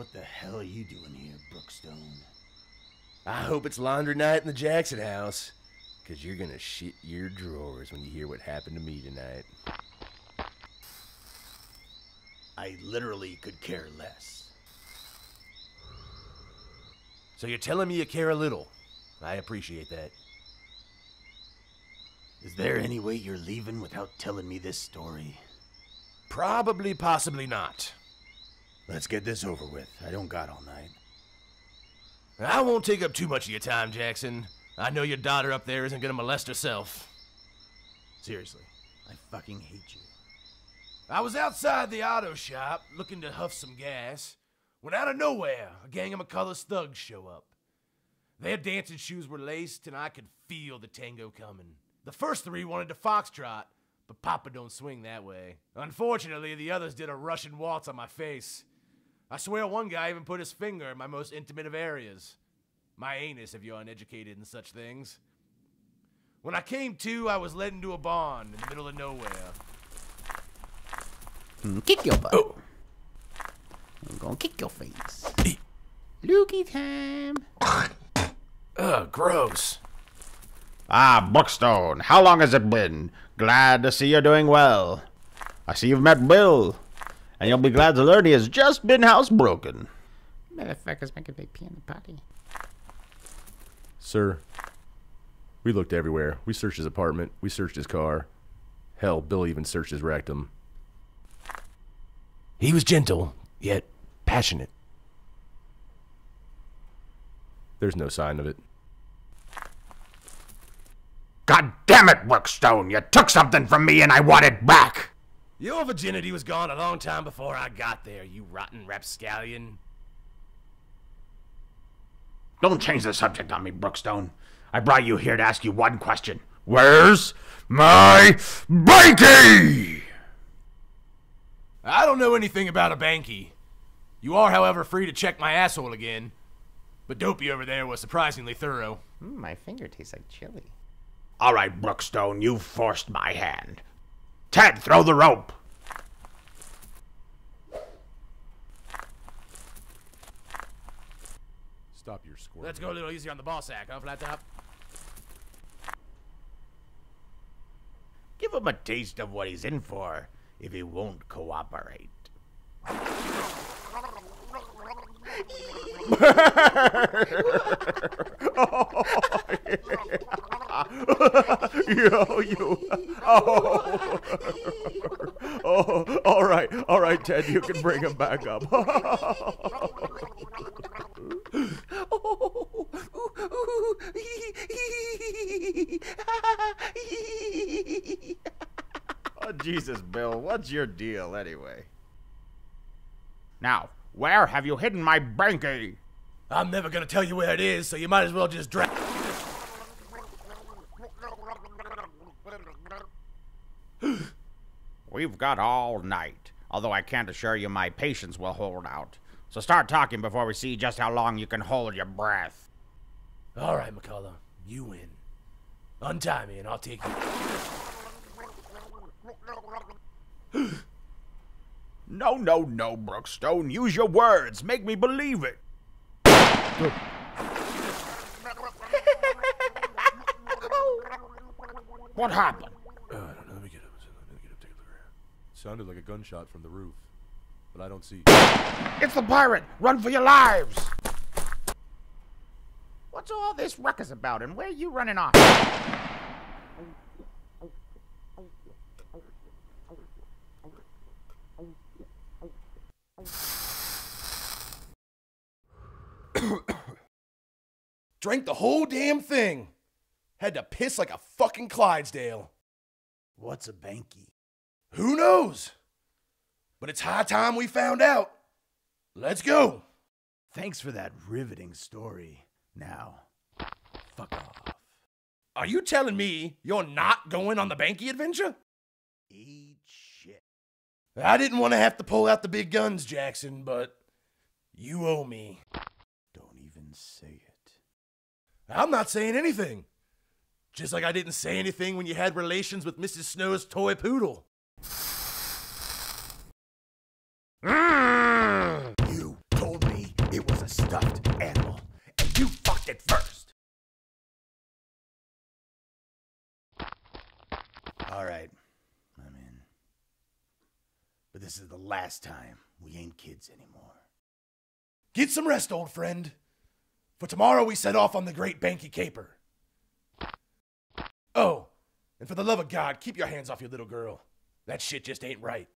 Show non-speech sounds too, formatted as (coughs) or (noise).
What the hell are you doing here, Brookstone? I hope it's laundry night in the Jackson house. Cause you're gonna shit your drawers when you hear what happened to me tonight. I literally could care less. So you're telling me you care a little. I appreciate that. Is there any way you're leaving without telling me this story? Probably, possibly not. Let's get this over with. I don't got all night. I won't take up too much of your time, Jackson. I know your daughter up there isn't gonna molest herself. Seriously. I fucking hate you. I was outside the auto shop looking to huff some gas when out of nowhere a gang of McCullough's thugs show up. Their dancing shoes were laced and I could feel the tango coming. The first three wanted to foxtrot, but Papa don't swing that way. Unfortunately, the others did a Russian waltz on my face. I swear one guy even put his finger in my most intimate of areas. My anus, if you're uneducated in such things. When I came to, I was led into a barn in the middle of nowhere. Mm, Kick your butt. Oh. I'm gonna kick your face. E- Loogie time. (coughs) Ugh, gross. Ah, Buckstone, how long has it been? Glad to see you're doing well. I see you've met Bill, and you'll be glad to learn he has just been housebroken. Motherfuckers make a big pee in the potty. Sir, we looked everywhere. We searched his apartment. We searched his car. Hell, Bill even searched his rectum. He was gentle, yet passionate. There's no sign of it. God damn it, Brookstone, you took something from me and I want it back! Your virginity was gone a long time before I got there, you rotten rapscallion. Don't change the subject on me, Brookstone. I brought you here to ask you one question. Where's my banky? I don't know anything about a banky. You are, however, free to check my asshole again. But Dopey over there was surprisingly thorough. Mm, my finger tastes like chili. All right, Brookstone, you forced my hand. Ted, throw the rope. Stop your squirt. Let's go a little easier on the ball sack, huh, Flat Top? Give him a taste of what he's in for if he won't cooperate. (laughs) (laughs) (laughs) Yo, (laughs) you. (laughs) Oh. (laughs) oh, all right, all right, Ted, you can bring him back up. Oh, Jesus, Bill, what's your deal anyway? Now, where have you hidden my banky? I'm never gonna tell you where it is, so you might as well just drag. We've got all night, although I can't assure you my patience will hold out. So start talking before we see just how long you can hold your breath. All right, McCullough, you win. Untie me and I'll take you. (gasps) No, no, no, Brookstone. Use your words. Make me believe it. (laughs) what happened? Uh, I don't know. Let me get up. Let me get up. Take a look around. Sounded like a gunshot from the roof, but I don't see. It's the pirate! Run for your lives! What's all this ruckus about, and where are you running off? (coughs) Drank the whole damn thing. Had to piss like a fucking Clydesdale. What's a banky? Who knows? But it's high time we found out. Let's go. Thanks for that riveting story. Now, fuck off. Are you telling me you're not going on the Banky adventure? Eat shit. I didn't want to have to pull out the big guns, Jackson, but you owe me. Don't even say it. I'm not saying anything. Just like I didn't say anything when you had relations with Mrs. Snow's toy poodle. You told me it was a stuffed animal, and you fucked it first. All right, I'm in. But this is the last time we ain't kids anymore. Get some rest, old friend. For tomorrow we set off on the great Banky Caper. Oh, and for the love of God, keep your hands off your little girl. That shit just ain't right.